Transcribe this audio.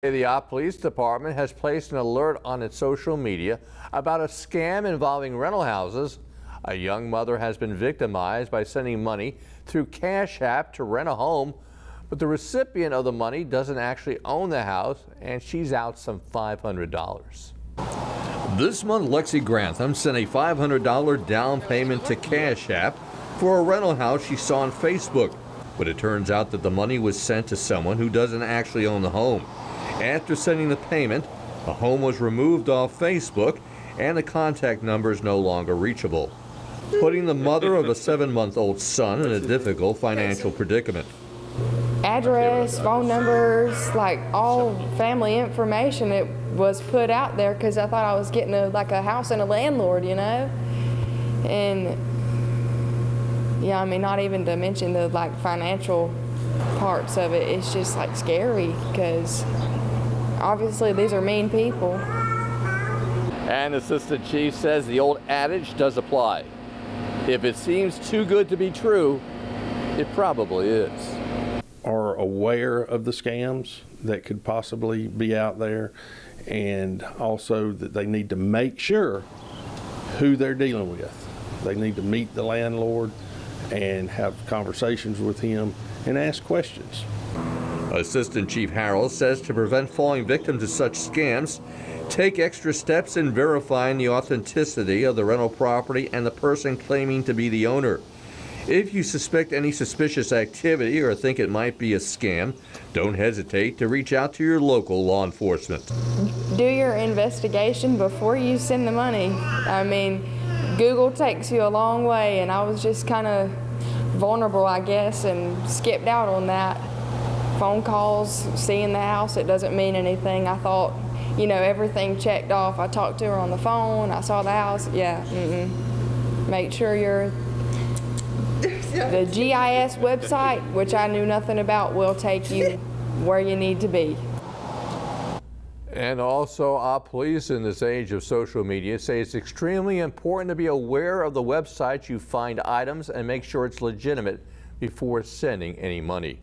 The Opp Police Department has placed an alert on its social media about a scam involving rental houses. A young mother has been victimized by sending money through Cash App to rent a home, but the recipient of the money doesn't actually own the house and she's out some $500. This month, Lexi Grantham sent a $500 down payment to Cash App for a rental house she saw on Facebook. But it turns out that the money was sent to someone who doesn't actually own the home. After sending the payment, the home was removed off Facebook and the contact number is no longer reachable, putting the mother of a seven month old son in a difficult financial predicament. address, phone numbers, like all family information. It was put out there because I thought I was getting a, like a house and a landlord, you know. And yeah, I mean, not even to mention the like financial parts of it. It's just like scary because obviously these are mean people. And Assistant Chief says the old adage does apply. If it seems too good to be true, it probably is. are aware of the scams that could possibly be out there and also that they need to make sure who they're dealing with. They need to meet the landlord and have conversations with him and ask questions. Assistant Chief Harrell says to prevent falling victim to such scams, take extra steps in verifying the authenticity of the rental property and the person claiming to be the owner. If you suspect any suspicious activity or think it might be a scam, don't hesitate to reach out to your local law enforcement. Do your investigation before you send the money. I mean, Google takes you a long way, and I was just kind of vulnerable, I guess, and skipped out on that. Phone calls, seeing the house, it doesn't mean anything. I thought, you know, everything checked off. I talked to her on the phone, I saw the house. Yeah, mm-mm. Make sure you're. The GIS website, which I knew nothing about, will take you where you need to be. And also, our police in this age of social media say it's extremely important to be aware of the websites you find items and make sure it's legitimate before sending any money.